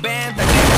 band